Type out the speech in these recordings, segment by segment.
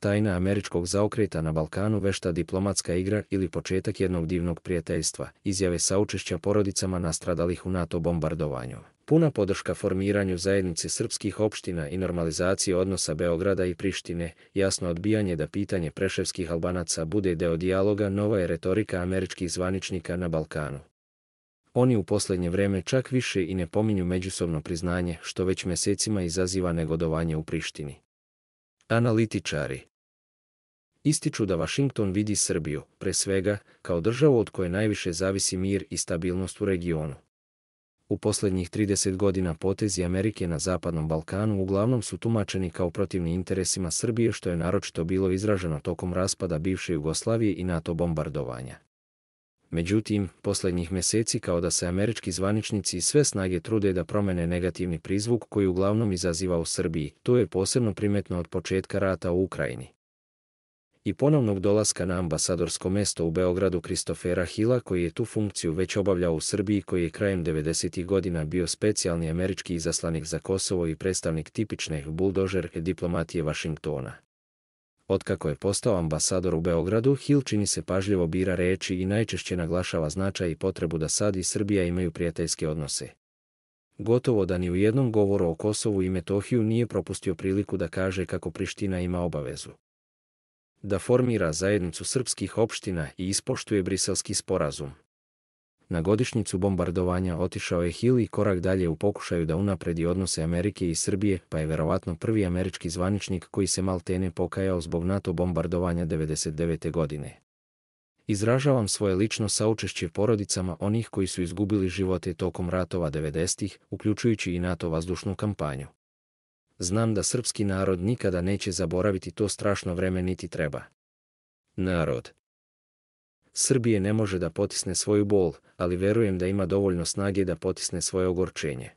tajna američkog zaokreta na Balkanu vešta diplomatska igra ili početak jednog divnog prijateljstva, izjave saučešća porodicama nastradalih u NATO bombardovanju. Puna podrška formiranju zajednice srpskih opština i normalizacije odnosa Beograda i Prištine, jasno odbijanje da pitanje preševskih albanaca bude deo dijaloga nova je retorika američkih zvaničnika na Balkanu. Oni u posljednje vreme čak više i ne pominju međusobno priznanje, što već mjesecima izaziva negodovanje u Prištini. Analitičari Ističu da Washington vidi Srbiju, pre svega, kao državu od koje najviše zavisi mir i stabilnost u regionu. U posljednjih 30 godina potezi Amerike na Zapadnom Balkanu uglavnom su tumačeni kao protivni interesima Srbije što je naročito bilo izraženo tokom raspada bivše Jugoslavije i NATO bombardovanja. Međutim, posljednjih mjeseci kao da se američki zvaničnici sve snage trude da promene negativni prizvuk koji uglavnom izaziva u Srbiji, to je posebno primetno od početka rata u Ukrajini. I ponovnog dolaska na ambasadorsko mesto u Beogradu Kristofera Hila koji je tu funkciju već obavljao u Srbiji koji je krajem 90. godina bio specijalni američki izaslanik za Kosovo i predstavnik tipične buldožer diplomatije Vašingtona. Otkako je postao ambasador u Beogradu, Hill čini se pažljivo bira reči i najčešće naglašava značaj i potrebu da sad i Srbija imaju prijateljske odnose. Gotovo da ni u jednom govoru o Kosovu i Metohiju nije propustio priliku da kaže kako Priština ima obavezu. Da formira zajednicu srpskih opština i ispoštuje briselski sporazum na godišnjicu bombardovanja otišao je Hill i korak dalje u pokušaju da unapredi odnose Amerike i Srbije, pa je verovatno prvi američki zvaničnik koji se maltene pokajao zbog NATO bombardovanja 99. godine. Izražavam svoje lično saučešće porodicama onih koji su izgubili živote tokom ratova 90-ih, uključujući i NATO vazdušnu kampanju. Znam da srpski narod nikada neće zaboraviti to strašno vreme niti treba. Narod Srbije ne može da potisne svoju bol, ali verujem da ima dovoljno snage da potisne svoje ogorčenje.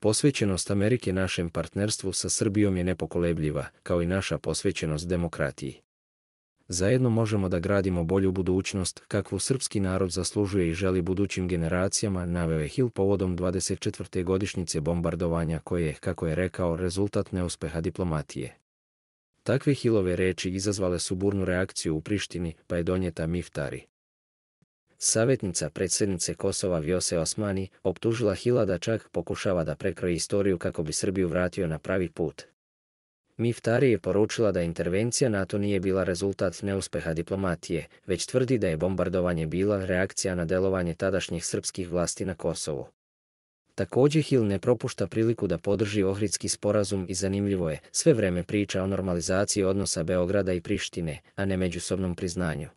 Posvećenost Amerike našem partnerstvu sa Srbijom je nepokolebljiva, kao i naša posvećenost demokratiji. Zajedno možemo da gradimo bolju budućnost, kakvu srpski narod zaslužuje i želi budućim generacijama, naveo je Hill povodom 24. godišnjice bombardovanja koje je, kako je rekao, rezultat neuspeha diplomatije. Takve Hilove reči izazvale su burnu reakciju u Prištini, pa je donijeta Miftari. Savjetnica predsjednice Kosova Vjose Osmani optužila Hila da čak pokušava da prekroji istoriju kako bi Srbiju vratio na pravi put. Miftari je poručila da intervencija NATO nije bila rezultat neuspeha diplomatije, već tvrdi da je bombardovanje bila reakcija na delovanje tadašnjih srpskih vlasti na Kosovu. Također Hill ne propušta priliku da podrži Ohridski sporazum i zanimljivo je, sve vreme priča o normalizaciji odnosa Beograda i Prištine, a ne međusobnom priznanju.